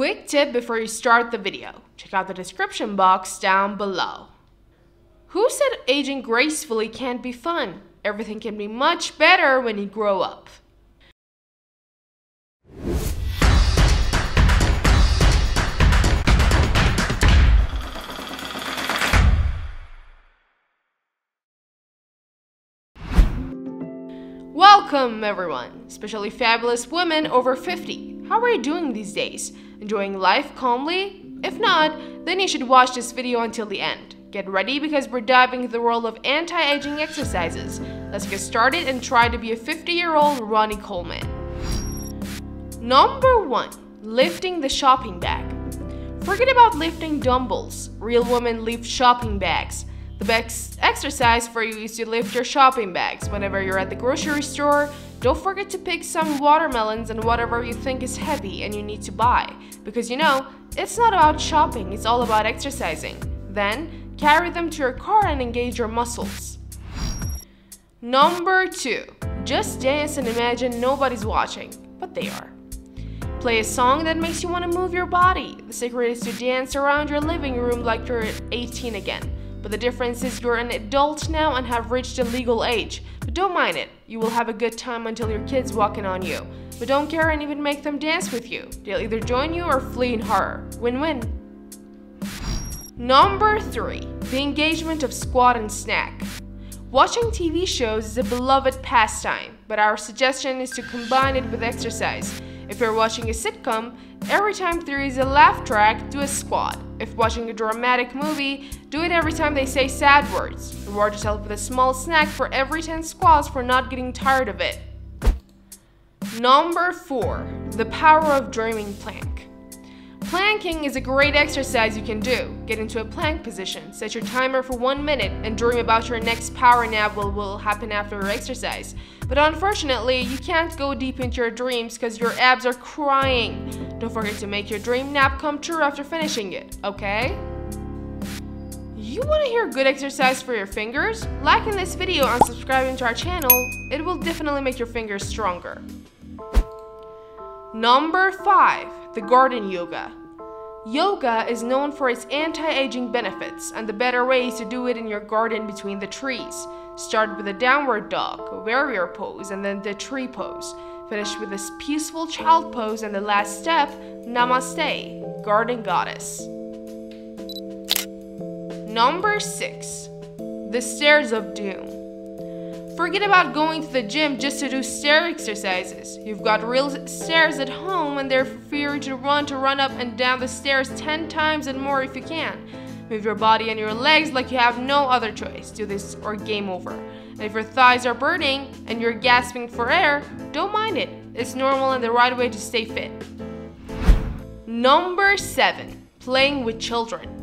Quick tip before you start the video. Check out the description box down below. Who said aging gracefully can't be fun? Everything can be much better when you grow up. Welcome, everyone, especially fabulous women over 50. How are you doing these days? Enjoying life calmly? If not, then you should watch this video until the end. Get ready because we're diving into the world of anti-aging exercises. Let's get started and try to be a 50-year-old Ronnie Coleman. Number 1. Lifting the shopping bag. Forget about lifting dumbbells. Real women lift shopping bags. The best exercise for you is to lift your shopping bags. Whenever you're at the grocery store, don't forget to pick some watermelons and whatever you think is heavy and you need to buy. Because you know, it's not about shopping, it's all about exercising. Then, carry them to your car and engage your muscles. Number 2. Just dance and imagine nobody's watching, but they are. Play a song that makes you want to move your body. The secret is to dance around your living room like you're 18 again. But the difference is you're an adult now and have reached a legal age. But don't mind it, you will have a good time until your kids walk in on you. But don't care and even make them dance with you. They'll either join you or flee in horror. Win-win. Number 3. The engagement of squat and snack. Watching TV shows is a beloved pastime, but our suggestion is to combine it with exercise. If you're watching a sitcom, every time there is a laugh track, do a squat. If watching a dramatic movie, do it every time they say sad words. Reward yourself with a small snack for every 10 squats for not getting tired of it. Number 4. The power of dreaming plank. Planking is a great exercise you can do. Get into a plank position, set your timer for one minute, and dream about your next power nap will, will happen after your exercise. But unfortunately, you can't go deep into your dreams because your abs are crying. Don't forget to make your dream nap come true after finishing it, okay? You want to hear good exercise for your fingers? Liking this video and subscribing to our channel, it will definitely make your fingers stronger. Number 5. The Garden Yoga. Yoga is known for its anti-aging benefits, and the better way is to do it in your garden between the trees. Start with a downward dog, warrior pose, and then the tree pose. Finish with this peaceful child pose and the last step, Namaste, garden goddess. Number 6. The Stairs of Doom. Forget about going to the gym just to do stair exercises. You've got real stairs at home and they're for you to run to run up and down the stairs 10 times and more if you can. Move your body and your legs like you have no other choice. Do this or game over. And if your thighs are burning and you're gasping for air, don't mind it. It's normal and the right way to stay fit. Number 7. Playing with children.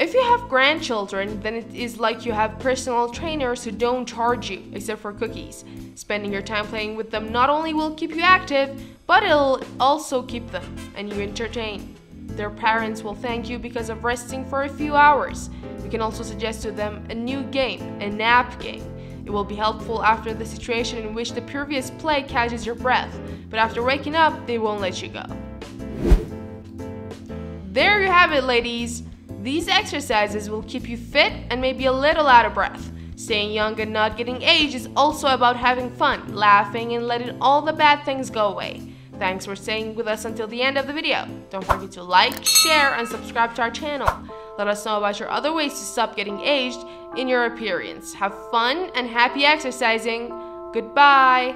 If you have grandchildren, then it is like you have personal trainers who don't charge you, except for cookies. Spending your time playing with them not only will keep you active, but it'll also keep them and you entertained. Their parents will thank you because of resting for a few hours. You can also suggest to them a new game, a nap game. It will be helpful after the situation in which the previous play catches your breath, but after waking up, they won't let you go. There you have it, ladies. These exercises will keep you fit and maybe a little out of breath. Staying young and not getting aged is also about having fun, laughing, and letting all the bad things go away. Thanks for staying with us until the end of the video. Don't forget to like, share, and subscribe to our channel. Let us know about your other ways to stop getting aged in your appearance. Have fun and happy exercising. Goodbye.